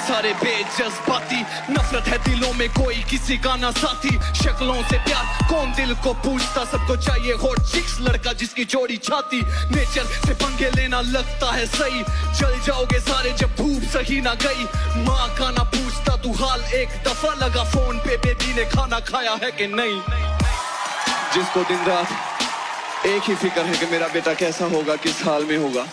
सारे बेजज्बाती। नफरत है दिलों में कोई किसी का ना साथी। शक्लों से प्यार, कौन दिल को पूछता? सबको चाहिए हॉट चिक्स लड़का जिसकी जोड़ी छाती। नेचर से पंगे लेना लगता है सही। चल जाओगे सारे जब धूप सही ना गई। माँ का ना पूछता, तू हाल एक दफ़ा लगा फ़ोन पे? बेबी ने खाना खाया है कि नहीं? जिसको दिन रात एक ही फ़िक्र है कि मेरा बेटा कैसा होगा, किस हाल में होगा।